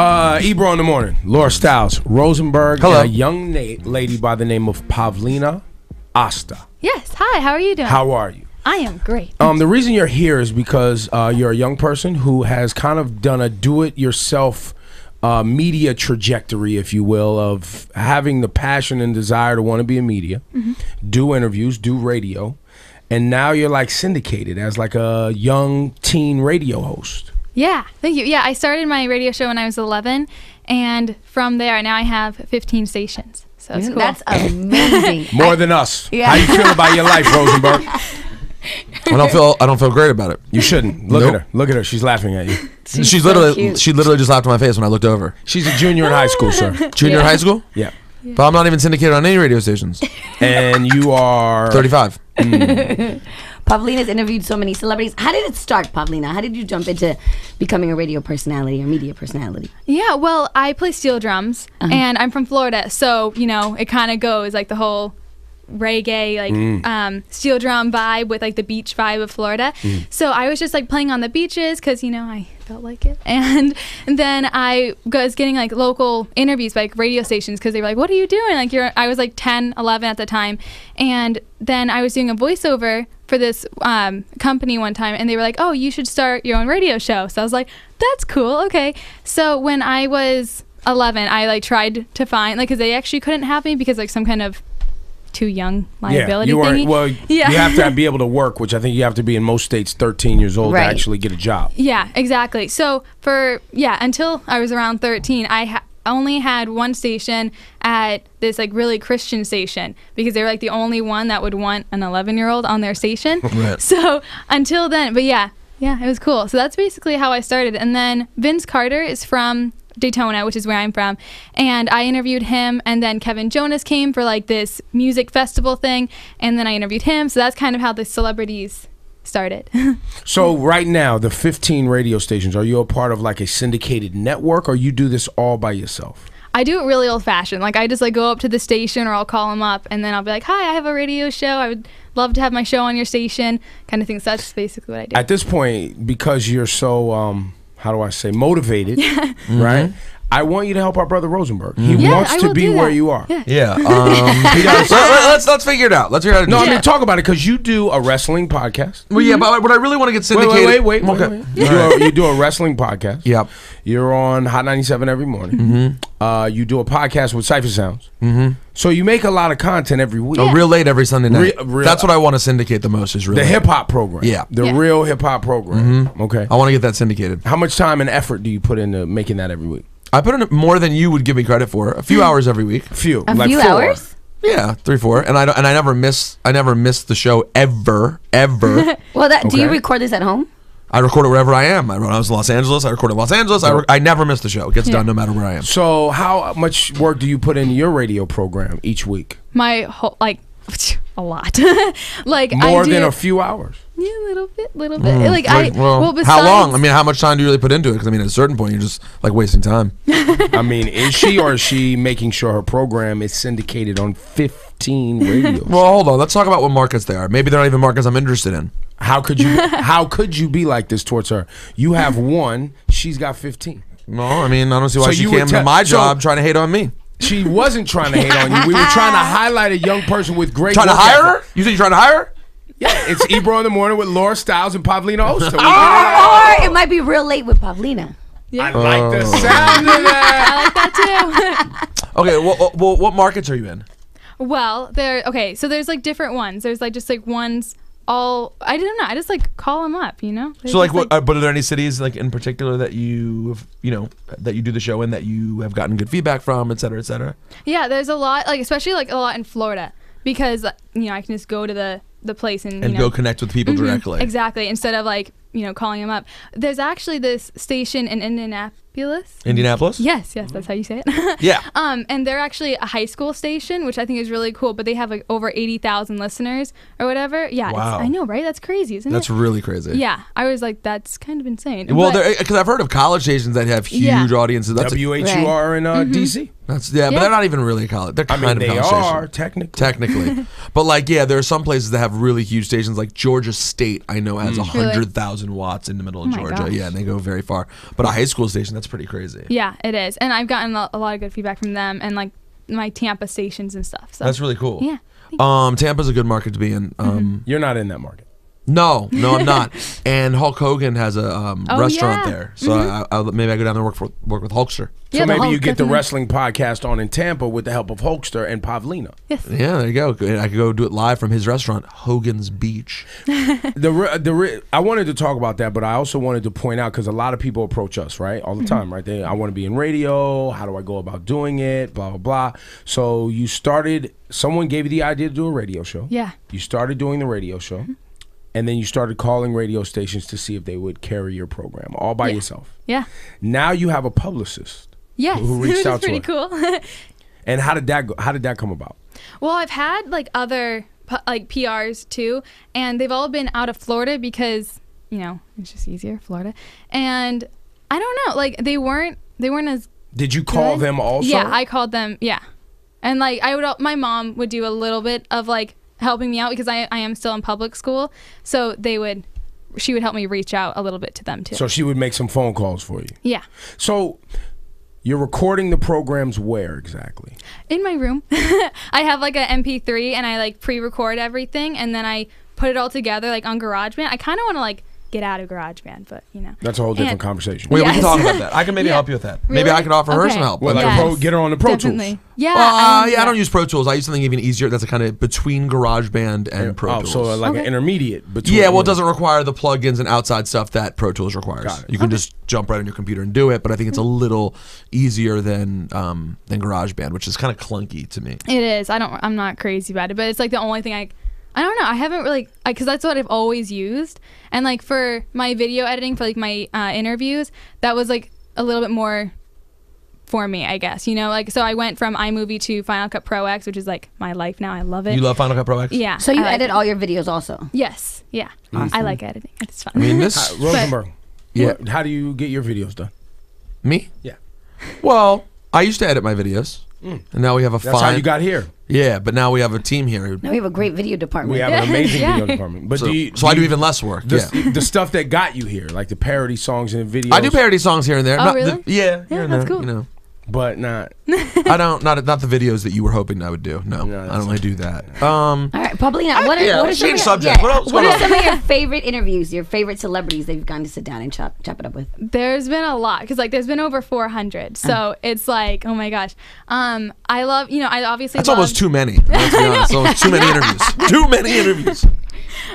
Uh, Ebro in the morning. Laura Stylez, Rosenberg, Hello. and a young na- lady by the name of Pavlina Osta. Yes. Hi. How are you doing? How are you? I am great. Um, the reason you're here is because uh, you're a young person who has kind of done a do-it-yourself uh, media trajectory, if you will, of having the passion and desire to want to be in media, do interviews, do radio, and now you're like syndicated as like a young teen radio host. Yeah. Thank you. Yeah. I started my radio show when I was 11, and from there now I have 15 stations. So it's cool. That's amazing. More than us. Yeah. How you feel about your life, Rosenberg? I don't feel I don't feel great about it. You shouldn't. Look Nope. at her. Look at her. She's laughing at you. She's, so literally cute. she literally just laughed in my face when I looked over. She's a junior in high school, sir. Junior Yeah. high school, Yeah. but I'm not even syndicated on any radio stations. And you are 35. Mm. Pavlina's interviewed so many celebrities. How did it start, Pavlina? How did you jump into becoming a radio personality or media personality? Yeah, well, I play steel drums, uh-huh. and I'm from Florida, so you know it kind of goes like the whole reggae like mm. um, steel drum vibe with like the beach vibe of Florida. Mm. So I was just like playing on the beaches because you know I felt like it, and, and then I was getting like local interviews by like radio stations because they were like, "What are you doing?" Like you're, I was like 10, 11 at the time, and then I was doing a voiceover for this um, company one time and they were like oh you should start your own radio show so i was like that's cool okay so when i was 11 i like tried to find like because they actually couldn't have me because like some kind of too young liability yeah, you thingy. weren't. Well, yeah you have to be able to work, which I think you have to be in most states 13 years old Right. to actually get a job. Yeah, exactly. So for yeah, until I was around 13, I ha- only had one station at this like really Christian station because they were like the only one that would want an 11 year old on their station. Right. So until then, but yeah, yeah, it was cool. So that's basically how I started. And then Vince Carter is from Daytona, which is where I'm from, and I interviewed him. And then Kevin Jonas came for like this music festival thing, and then I interviewed him. So that's kind of how the celebrities started. So right now, the 15 radio stations, are you a part of like a syndicated network, or you do this all by yourself? I do it really old fashioned. Like I just like go up to the station or I'll call them up and then I'll be like, "Hi, I have a radio show. I would love to have my show on your station." Kind of thing. So that's basically what I do. At this point, because you're so, um, how do I say, motivated, Mm-hmm. right? I want you to help our brother Rosenberg. He Yeah, wants I to be where you are. Yeah. Yeah. Um, let, us let's figure it out. Let's figure it out. No, do I mean talk about it because you do a wrestling podcast. Well, yeah, but what I really want to get Wait, syndicated. wait, wait, wait, wait, Okay. wait. You, do a, you do a wrestling podcast. Yep. You're on Hot 97 every morning. Mm-hmm. Uh, you do a podcast with Cipha Sounds. Mm-hmm. So you make a lot of content every week. Oh, real late every Sunday night. Real- real- That's what I want to syndicate the most. Is real the late. hip hop program. Yeah. The Yeah. real hip hop program. Okay. I want to get that syndicated. How much time and effort do you put into making that every week? I put in more than you would give me credit for. A few hmm. hours every week. A few. A like few four. hours? Yeah, three, four, and I don't, and I never miss. I never miss the show ever, ever. Well, that do you record this at home? I record it wherever I am. I when I was in Los Angeles. I record in Los Angeles. I, re- I never miss the show. It gets done no matter where I am. So how much work do you put into your radio program each week? My whole like a lot. like More I do, than a few hours. Yeah, a little bit, little hmm, bit. like I well, well, besides, how long? I mean, how much time do you really put into it? Because I mean, at a certain point, you're just like wasting time. I mean, is she or is she making sure her program is syndicated on 15 radios? Well, hold on. Let's talk about what markets they are. Maybe they're not even markets I'm interested in. How could you how could you be like this towards her? You have one, she's got 15. No, I mean, I don't see why So she you would came tell- to my so- job trying to hate on me. She wasn't trying to hate on you. We were trying to highlight a young person with great Trying to hire ethic. her? You said you're trying to hire her? Yeah, it's Ebro in the morning with Laura Stylez and Pavlina Osta. We did. Or it might be real late with Pavlina. Yeah. I like the oh. sound of that. I like that too. Okay, well, well, well, what markets are you in? well, there. Okay, so there's like different ones. There's like just like ones. All I don't know. I just like call them up. You know. They're So, like, what? Uh, but are there any cities, like, in particular that you, have, you know, that you do the show in that you have gotten good feedback from, et cetera, et cetera? Yeah, there's a lot, like especially like a lot in Florida, because you know I can just go to the the place and, And you know, go connect with people Mhm, directly. Exactly, instead of like you know calling them up. There's actually this station in Indianapolis. Indianapolis? Indianapolis? Yes, yes, that's how you say it. Yeah. Um, and they're actually a high school station, which I think is really cool. But they have like over eighty thousand listeners or whatever. Yeah, Wow. I know, right? That's crazy, isn't That's it? That's really crazy. yeah, I was like, that's kind of insane. Well, But- because I've heard of college stations that have huge Yeah. audiences. That's a, WHUR in uh, Mm-hmm. DC. That's yeah, but Yeah. they're not even really a college. They're I kind mean, of they college are station. technically. Technically, but like, yeah, there are some places that have really huge stations. Like Georgia State, I know has a hundred thousand watts in the middle of Oh my Georgia. gosh. Yeah, and they go very far. But a high school station, that's pretty crazy. Yeah, it is, and I've gotten a a lot of good feedback from them and like my Tampa stations and stuff. So That's really cool. yeah. Um, Tampa's a good market to be in. Mm-hmm. Um, You're not in that market. No, no, I'm not. and Hulk Hogan has a um, Oh, restaurant yeah. there, so mm-hmm. I, I, maybe I go down there and work for work with Hulkster. So Yeah, the maybe you Hulk, get the wrestling podcast on in Tampa with the help of Hulkster and Pavlina. Yes. Yeah, there you go. I could go do it live from his restaurant, Hogan's Beach. The re- the re- I wanted to talk about that, but I also wanted to point out because a lot of people approach us right all the mm-hmm. time, right? They I want to be in radio. How do I go about doing it? Blah blah blah. So you started. Someone gave you the idea to do a radio show. Yeah. You started doing the radio show, mm-hmm. And then you started calling radio stations to see if they would carry your program all by Yeah. yourself. Yeah. Now you have a publicist. Yes. Who reached out to pretty cool. And how did that go? How did that come about? Well, I've had like other like PRs too, and they've all been out of Florida because you know it's just easier, Florida. And I don't know, like they weren't they weren't as Did you call good. them also? Yeah, I called them. Yeah, and like I would, my mom would do a little bit of like helping me out because I I am still in public school, so they would she would help me reach out a little bit to them too. So she would make some phone calls for you. yeah, So you're recording the programs where exactly? in my room, I have like an MP3 and I like pre-record everything and then I put it all together like on GarageBand. I kind of want to like get out of GarageBand, but you know. That's a whole different And- conversation. Wait, we can talk about that. I can maybe Yeah. help you with that. Maybe I could offer her some help. Well, like that. a pro, get her on the Pro Definitely. Tools. Yeah. Uh, um, yeah, I don't use Pro Tools. I use something even easier. That's a kind of between GarageBand and Pro oh, Tools. so like an intermediate between. yeah, well, it doesn't require the plugins and outside stuff that Pro Tools requires. Got it. You can just jump right on your computer and do it. But I think it's a little easier than um, than GarageBand, which is kind of clunky to me. It is. I don't. I'm not crazy about it, but it's like the only thing I. I don't know. I haven't really because that's what I've always used, and like for my video editing for like my uh, interviews, that was like a little bit more for me, I guess. You know, like so I went from iMovie to Final Cut Pro X, which is like my life now. I love it. You love Final Cut Pro X? Yeah. So you I like edit it. all your videos also. Yes. Yeah. I like editing. It's fun. I mean, this. Uh, Rosenberg. Yeah. How do you get your videos done? me? Yeah. Well, I used to edit my videos, Mm. and now we have a That's fine. how you got here. yeah, but now we have a team here. Now we have a great video department. We have an amazing Yeah. video department. But So, do you, so I do you- even less work. the, yeah. the stuff that got you here, like the parody songs and videos. I do parody songs here and there. Oh, Not the- really? yeah, here that's there. cool. You know, but not. I don't not not the videos that you were hoping I would do. No, No, I that's don't really do that. Um, All right, Paulina, what are, yeah, what are some change of, subject. Yeah, What else- what what are else? some of your favorite interviews, your favorite celebrities that you've gotten to sit down and chop, chop it up with? There's been a lot because like there's been over 400, so it's like oh my gosh. Um, I love you know I obviously that's love, almost too many. Let's be honest. Almost too many interviews. Too many interviews.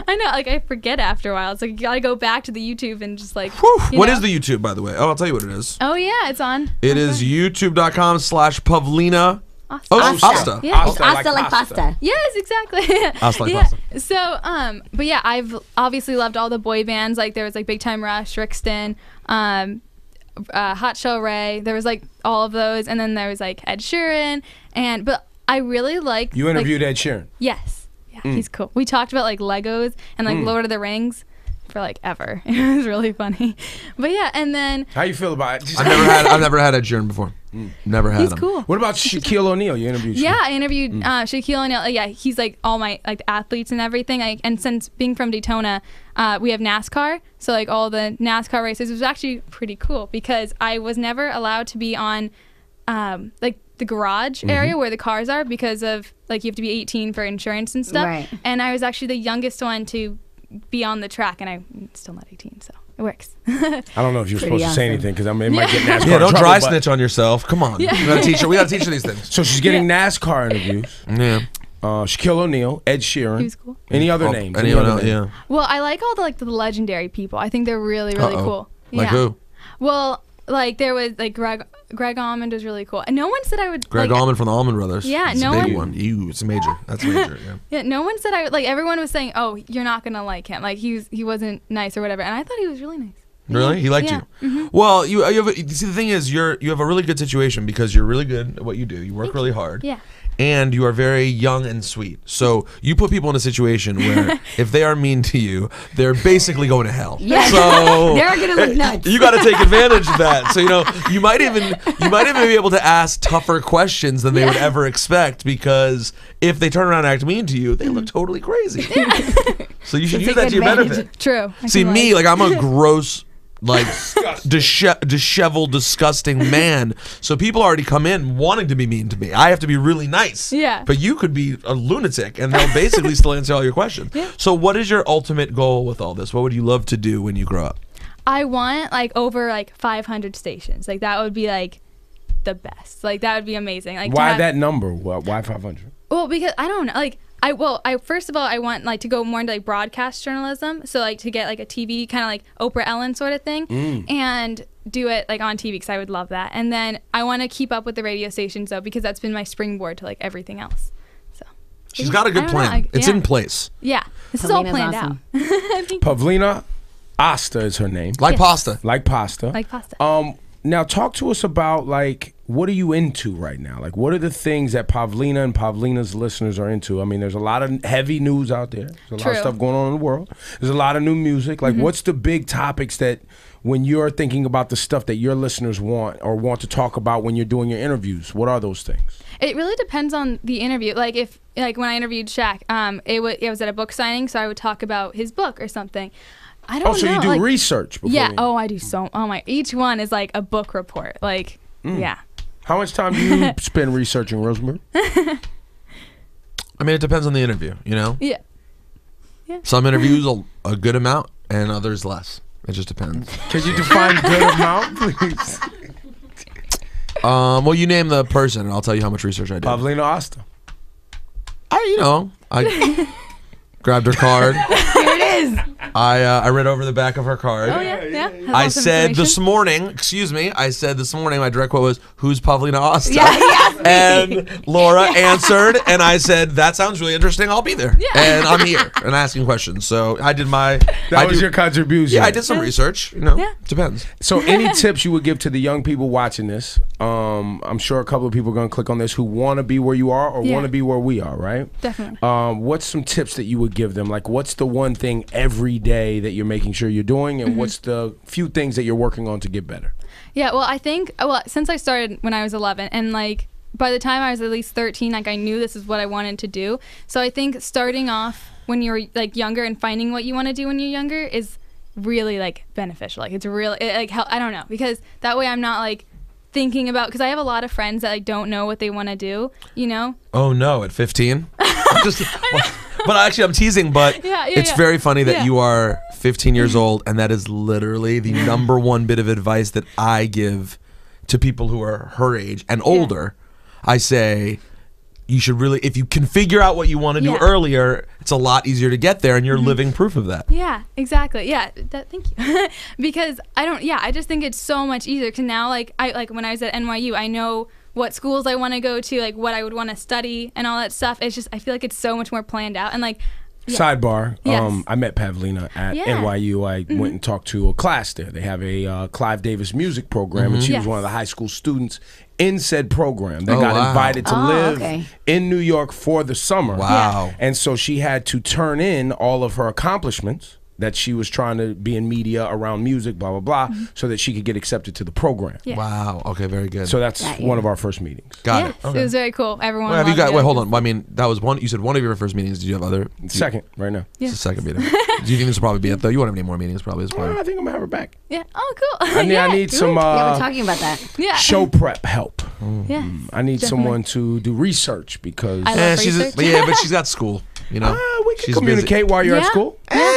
I know like I forget after a while. It's like you gotta go back to the YouTube and just like. Whew. you What know? is the YouTube, by the way? Oh, I'll tell you what it is. Oh yeah, it's on. It is youtube.com slash Pavlina. Osta. Oh, Osta. Osta. Yeah. Osta like Osta like pasta. pasta. Yes, exactly. Osta like yeah. pasta. So, um, but yeah, I've obviously loved all the boy bands. Like there was like Big Time Rush, Rixton, um, uh, Hot Chelle Rae. There was like all of those, and then there was like Ed Sheeran, and but I really like You like- interviewed Ed Sheeran. Yes. Yeah, he's cool. We talked about like Legos and like Lord of the Rings for like ever. It was really funny. But yeah, and then How you feel about it? Just- I've never had I've never had Ed Sheeran before. Never had he's him. cool. What about Shaquille O'Neal? You interviewed. Yeah, Sha- I interviewed uh, Shaquille O'Neal. Yeah, he's like all my like athletes and everything. Like, and since being from Daytona, uh, we have NASCAR. So like all the NASCAR races it was actually pretty cool because I was never allowed to be on um, like the garage area where the cars are because of like you have to be 18 for insurance and stuff. Right. And I was actually the youngest one to be on the track, and I'm still not 18, so it works. I don't know if you're Pretty supposed to say anything because I mean, it might get NASCAR. Yeah, don't trouble, dry snitch on yourself. Come on. We gotta teach her. We gotta teach her these things. So she's getting NASCAR interviews. Yeah. Uh, Shaquille O'Neal, Ed Sheeran. He was cool. Any other Oh, names? Any else? other Yeah. Well, I like all the like the legendary people. I think they're really really Uh-oh. cool. Like yeah. who? Well, like there was like Gregg Gregg Allman was really cool. And no one said I would Gregg like, Allman from the Allman Brothers. Yeah, it's no a big one- one. You, it's major. That's major. Yeah. Yeah, no one said I would like everyone was saying, "Oh, you're not going to like him." Like he was he wasn't nice or whatever. And I thought he was really nice. Really? He liked Yeah. You. Mm-hmm. Well, you, you have a, see the thing is you're you have a really good situation because you're really good at what you do. You work really hard. Yeah. And you are very young and sweet. So you put people in a situation where if they are mean to you, they're basically going to hell. Yeah. So They're gonna look nuts. you got to take advantage of that. So you know, you might even you might even be able to ask tougher questions than they would ever expect because if they turn around and act mean to you, they Mm-hmm. look totally crazy. so you should use that to your advantage. benefit. True. I See me, like I'm a gross, like dishe- disheveled, disgusting man. So people already come in wanting to be mean to me. I have to be really nice. Yeah. But you could be a lunatic, and they'll basically still answer all your questions. Yeah. So what is your ultimate goal with all this? What would you love to do when you grow up? I want like over like 500 stations. Like that would be like the best. Like that would be amazing. Like Why have- that number? Why, why 500? Well, because I don't know. Like I well, I first of all I want like to go more into like broadcast journalism. So like to get like a TV kind of like Oprah Ellen sort of thing, Mm. and do it like on TV because I would love that. And then I want to keep up with the radio stations though because that's been my springboard to like everything else. So She's got a good I don't know, plan. it's yeah. in place. yeah, this is all planned awesome. out. Pavlina Osta is her name. Like Yes. pasta. Like pasta. like pasta. Um, now talk to us about like what are you into right now? Like what are the things that Pavlina and Pavlina's listeners are into? I mean, there's a lot of heavy news out there. There's a lot of stuff going on in the world. There's a lot of new music. Like what's the big topics that when you're thinking about the stuff that your listeners want or want to talk about when you're doing your interviews? What are those things? It really depends on the interview. Like if like when I interviewed Shaq, um, it, it was at a book signing, so I would talk about his book or something. I don't Oh, so know. you do like- research before Yeah. you- Oh, I do so. Oh my. Each one is like a book report. Like Mm. yeah. How much time do you spend researching Rosemary? I mean, it depends on the interview. You know, Yeah. some interviews a, a good amount, and others less. It just depends. Can you define good amount, please? Um, well, you name the person, and I'll tell you how much research I did. Pavlina Osta. I, you know, I grabbed her card. Here it is. I uh, I read over the back of her card. Oh yeah. Yeah. Has I lots of said this morning, excuse me, I said this morning, my direct quote was, Who's Pavlina Osta? Yeah, he. And Laura answered, and I said, That sounds really interesting. I'll be there. Yeah. And I'm here and asking questions. So I did my. That I was do- your contribution. Yeah, I did some research. You know, Yeah. depends. So, any tips you would give to the young people watching this? Um, I'm sure a couple of people are going to click on this who want to be where you are or Yeah. want to be where we are, right? Definitely. Um, what's some tips that you would give them? Like, what's the one thing every day that you're making sure you're doing, Mm-hmm. and what's the few things that you're working on to get better? Yeah, well, I think well, since I started when I was 11 and like by the time I was at least 13, like I knew this is what I wanted to do. So I think starting off when you're like younger and finding what you want to do when you're younger is really like beneficial. Like it's really it, like hel- I don't know because that way I'm not like thinking about because I have a lot of friends that like don't know what they want to do, you know? Oh no, at 15? I'm just, but actually, I'm teasing, but Yeah, yeah, it's yeah. very funny that you are 15 years mm-hmm. old, and that is literally the number one bit of advice that I give to people who are her age and older. I say, you should really, if you can figure out what you want to do earlier, it's a lot easier to get there, and you're mm-hmm. living proof of that. Yeah, exactly. Yeah, that, thank you. because I don't. Yeah, I just think it's so much easier. Cause now, like I like when I was at NYU, I know what schools I want to go to, like what I would want to study, and all that stuff. It's just I feel like it's so much more planned out, and like Yeah. Sidebar. Yes. Um, I met Pavlina at Yeah. Mm-hmm. NYU. I went and talked to a class there. They have a uh, Clive Davis music program, and she was one of the high school students in said program. They Oh, got wow. invited to Oh, live okay. in New York for the summer. Wow. And so she had to turn in all of her accomplishments that she was trying to be in media around music, blah blah blah, so that she could get accepted to the program. Mm-hmm. Yeah. Wow. Okay, very good. So that's Got one you. of our first meetings. got yes, it. Okay. it was very cool. Everyone. Well, have you got? Wait, hold on. I mean, that was one. You said one of your first meetings. Did you have other? Second, right now. Yeah. It's the second meeting. Do you think this will probably be it though? You won't have any more meetings, probably. It's Well, probably. I think I'm gonna have her back. Yeah. Oh, cool. I need, yeah. I need some Ooh. yeah, uh, we're talking about that. Yeah. show prep help. Yes. I need Definitely. someone to do research because I love Eh, she's research. but yeah, but she's got school. You know, Ah, we can She's busy. communicate while you're at Yeah.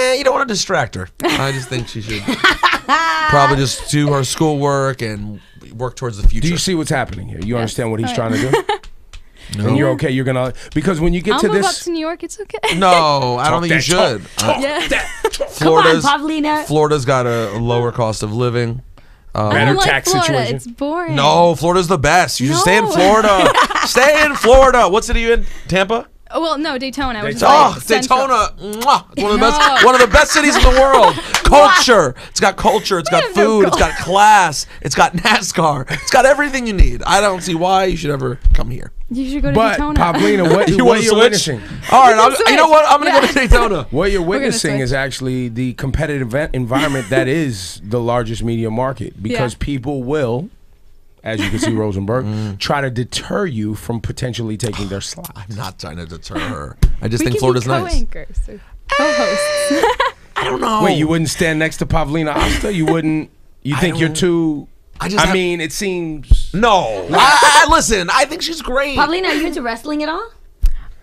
School. Eh, you don't want to distract her. I just think she should probably just do her schoolwork and work towards the future. Do you see what's happening here? You understand what he's trying to do? No. And you're okay. You're gonna because when you get I'll to move up this, to New York. It's okay. No, I don't Talk think you should. talk. Uh, yeah. Florida's Come on, Pavlina. Florida's got a, a lower cost of living. Um, Better like tax Florida. situation. It's boring. no, Florida's the best. You should stay in Florida. stay in Florida. What city are you in? Tampa. Oh, well, no, Daytona. Which is Oh, like. Ah, Daytona! mwah, it's one of the No. best, one of the best cities in the world. Culture. It's got culture. It's got have no food. It's got class. It's got NASCAR. It's got everything you need. I don't see why you should ever come here. You should go to But Daytona. Pavlina, what, You what want to you're witnessing? All right, can I'm, you know what? I'm gonna go to Daytona. What you're witnessing is actually the competitive environment that is the largest media market because Yeah. people will, as you can see, Rosenberg, Mm. try to deter you from potentially taking their slot. I'm not trying to deter her. I just we think can Florida's be nice. co-anchors or co-hosts. I don't know. Wait, you wouldn't stand next to Pavlina Osta? You wouldn't? You think you're too? I just I have- mean, it seems. No. I, I, listen, I think she's great. Pavlina, are you into wrestling at all?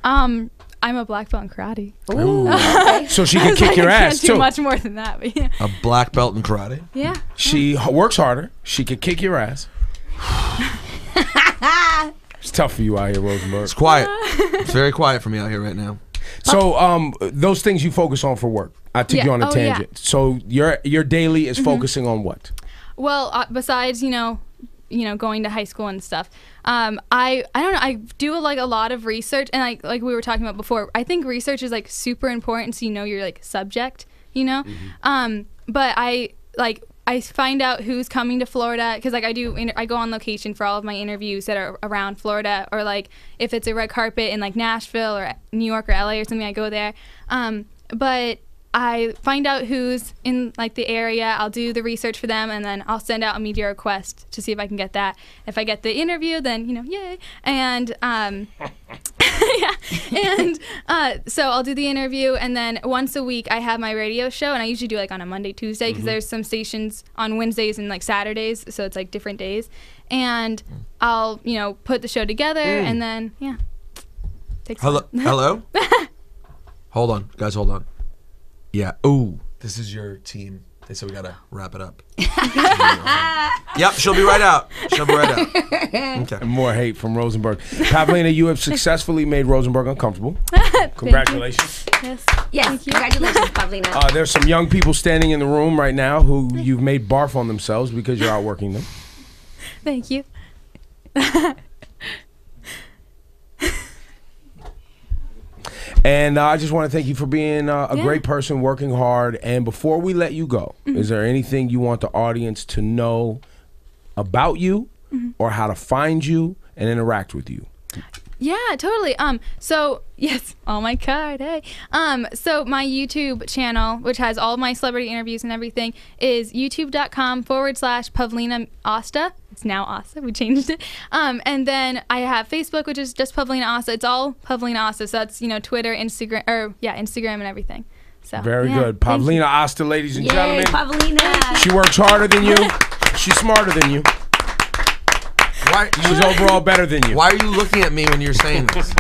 um, I'm a black belt in karate. Ooh. okay. So she I can kick like, your I ass can't do too. much more than that, but yeah. A black belt in karate. Yeah. She h- works harder. She could kick your ass. it's tough for you out here, Rosenberg. It's quiet. it's very quiet for me out here right now. So, um, those things you focus on for work. I took Yeah. you on a Oh, yeah. tangent. So your your daily is focusing on what? Well, uh, besides you know, you know, going to high school and stuff, um, I I don't know. I do like a lot of research, and like like we were talking about before, I think research is like super important, so you know your like subject, you know. Um, but I like I find out who's coming to Florida because like I do inter- I go on location for all of my interviews that are around Florida, or like if it's a red carpet in like Nashville or New York or LA or something, I go there. Um, but I find out who's in like the area. I'll do the research for them, and then I'll send out a media request to see if I can get that. If I get the interview, then you know, yay! And um, yeah, and uh, so I'll do the interview, and then once a week I have my radio show, and I usually do like on a Monday, Tuesday, because there's some stations on Wednesdays and like Saturdays, so it's like different days. And I'll you know put the show together, and then yeah. Takes Hello. Hello. hold on, guys. Hold on. Yeah. Ooh, this is your team. They said we gotta wrap it up. yep, she'll be right out. She'll be right out. Okay. More hate from Rosenberg. Pavlina, you have successfully made Rosenberg uncomfortable. Congratulations. Yes. Yes, Thank you. congratulations, Pavlina. Uh, there's some young people standing in the room right now who you've made barf on themselves because you're outworking them. Thank you. And uh, I just want to thank you for being uh, a Yeah. great person, working hard. And before we let you go, Mm-hmm. is there anything you want the audience to know about you Mm-hmm. or how to find you and interact with you? Yeah, totally. Um, so yes, on my card, hey. Um, so my YouTube channel, which has all my celebrity interviews and everything, is youtube.com forward slash Pavlina Osta. It's now Osta. We changed it. Um, and then I have Facebook, which is just Pavlina Osta. It's all Pavlina Osta. So that's you know Twitter, Instagram, or yeah, Instagram and everything. So Very yeah, good. thank. Pavlina Osta, ladies and Yay, gentlemen. Pavlina. She works harder than you. She's smarter than you. Why? She's overall better than you. Why are you looking at me when you're saying this?